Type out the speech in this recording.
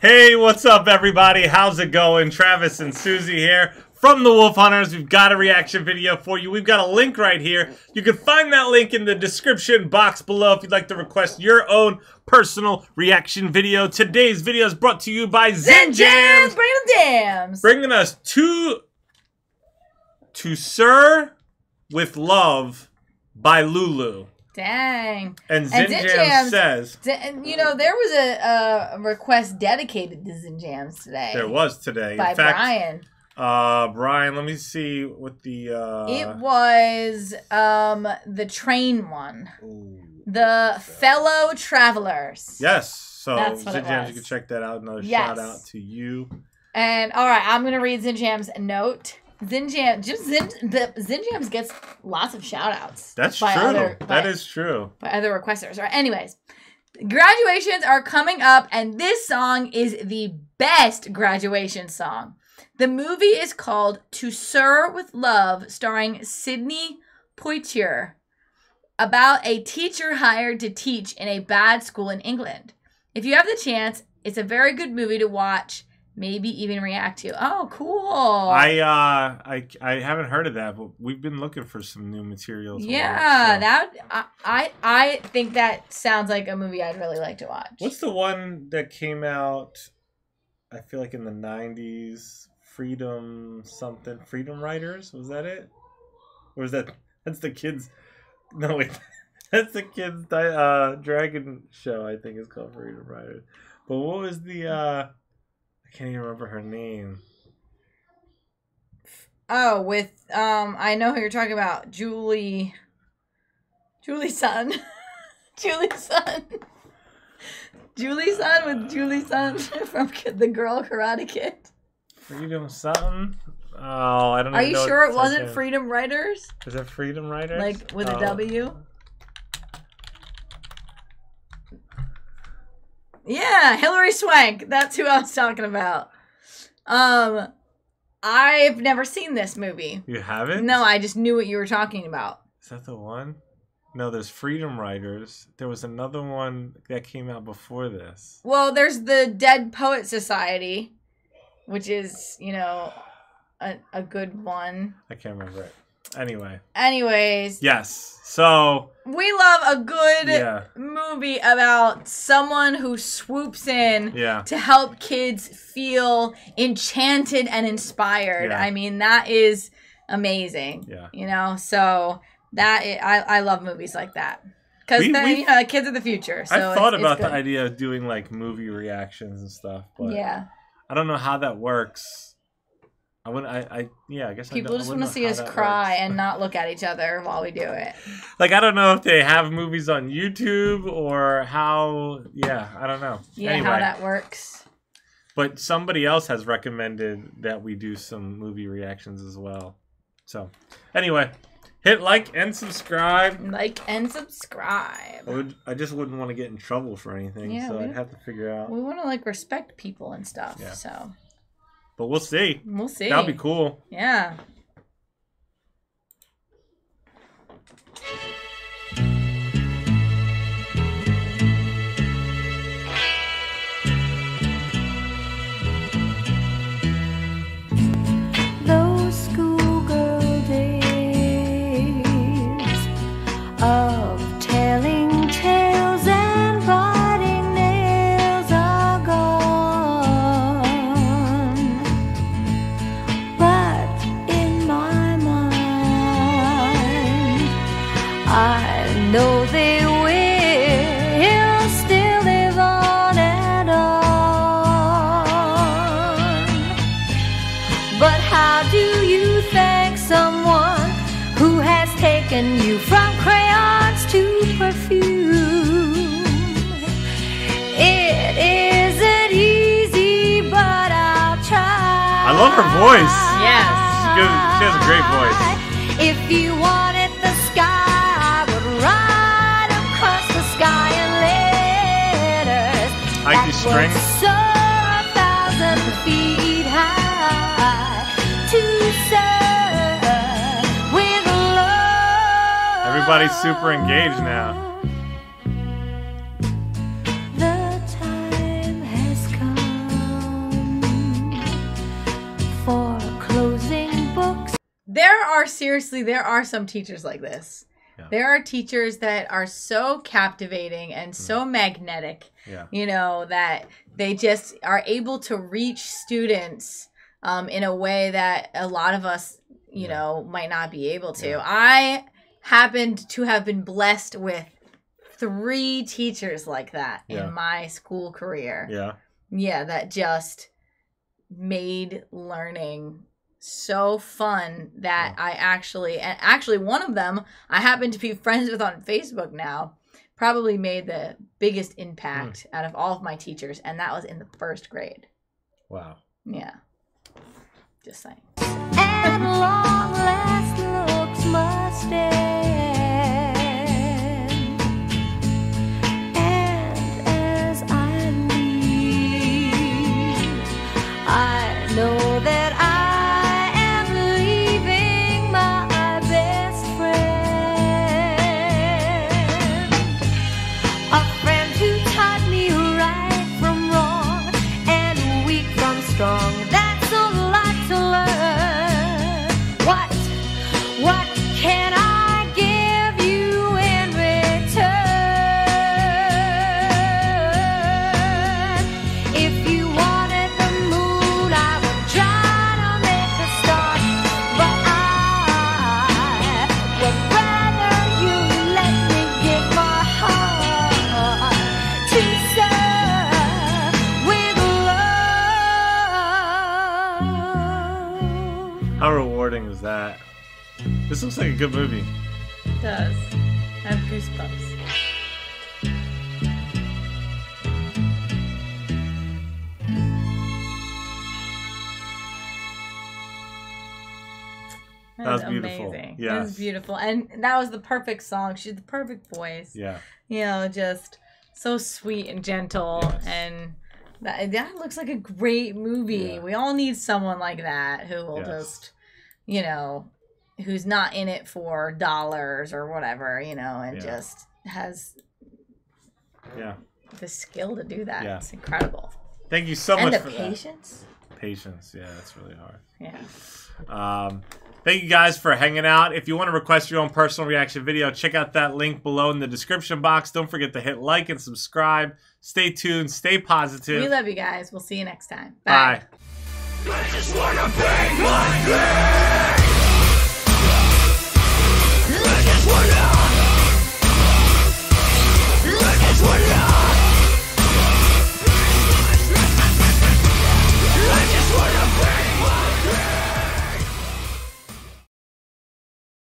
Hey, what's up, everybody? How's it going? Travis and Susie here from the Wolf HunterZ. We've got a reaction video for you. We've got a link right here. You can find that link in the description box below if you'd like to request your own personal reaction video. Today's video is brought to you by Zen Jams, bring the jams. bringing us to to Sir with Love by Lulu. Dang. And Jams, Jams- says you know, there was a, a request dedicated to Zen Jams today. there was today. By In fact, Brian. Uh, Brian, let me see what the uh. it was um the train one. ooh, The Fellow Travelers. Yes. So That's what Zen it Jams, you can check that out. Another Yes. shout out to you. And all right, I'm gonna read Zinjam's note. Zen Jam, just Zen, the Zen gets lots of shout outs. That's true. Other, by- is true. by other requesters. All right, anyways, graduations are coming up, and this song is the best graduation song. The movie is called To Sir with Love, starring Sidney Poitier, about a teacher hired to teach in a bad school in England. If you have the chance, it's a very good movie to watch, maybe even react to. Oh, cool. I uh I I haven't heard of that, but we've been looking for some new materials. yeah, watch, so. that I, I I think that sounds like a movie I'd really like to watch. What's the one that came out? I feel like in the '90s. Freedom something. Freedom Riders, was that it? Or was that that's the kids? No wait, that's the kids' uh, dragon show. I think is called Freedom Riders. But what was the? uh I can't even remember her name. Oh, with um, I know who you're talking about, Julie. Julie Sun, Julie Sun, Julie Sun with Julie Sun from the Girl Karate Kid. Freedom something. Oh, I don't. Know. Are you sure it wasn't Freedom Writers, Is it Freedom Riders? like with a Oh. W? Yeah, Hilary Swank. That's who I was talking about. Um, I've never seen this movie. You haven't? No, I just knew what you were talking about. Is that the one? No, there's Freedom Riders. There was another one that came out before this. Well, there's the Dead Poet Society, which is, you know, a, a good one. I can't remember it. Anyway, Anyways, yes. So we love a good yeah, movie about someone who swoops in yeah. to help kids feel enchanted and inspired. Yeah. I mean, that is amazing. Yeah. You know, so that i I, I love movies like that. Because then, you know, kids are the future. So I thought it's about the idea of doing like movie reactions and stuff, but Yeah. I don't know how that works. I wouldn't. I. I yeah. I guess People I just want to see us cry works. and not look at each other while we do it. like I don't know if they have movies on YouTube or how. Yeah, I don't know. Yeah, anyway, how that works. but somebody else has recommended that we do some movie reactions as well. So, anyway, hit like and subscribe. Like and subscribe. I, would, I just wouldn't want to get in trouble for anything, Yeah, so I'd have to figure out. We want to like respect people and stuff. Yeah. So But we'll see. we'll see. That'll be cool. Yeah. I know they will still live on and on. But how do you thank someone who has taken you from crayons to perfume? It isn't easy, but I'll try. I love her voice. Yes. She has a great voice. If you string. Everybody's super engaged now. There are seriously, there are some teachers like this. Yeah. There are teachers that are so captivating and so magnetic, Yeah. you know, that they just are able to reach students um, in a way that a lot of us, you Yeah. know, might not be able to. I happened to have been blessed with three teachers like that in my school career Yeah. yeah that just made learning so fun that i actually and actually one of them i happen to be friends with on facebook now probably made the biggest impact hmm. out of all of my teachers and that was in the first grade. Wow. yeah. Just saying How rewarding is that? This looks like a good movie. it does I have goosebumps That was beautiful. Amazing. Yeah. It was beautiful. And that was the perfect song. She's the perfect voice. Yeah. you know, just so sweet and gentle, Yes. and that that looks like a great movie. Yeah. We all need someone like that who will Yes. just, you know, who's not in it for dollars or whatever, you know, and Yeah. just has Yeah. the skill to do that. Yeah. It's incredible, Thank you so and much the for patience. that. Patience. Yeah, that's really hard. Yeah. Um, thank you guys for hanging out. If you want to request your own personal reaction video, check out that link below in the description box. Don't forget to hit like and subscribe. Stay tuned. Stay positive. We love you guys. We'll see you next time. Bye. I